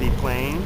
be playing.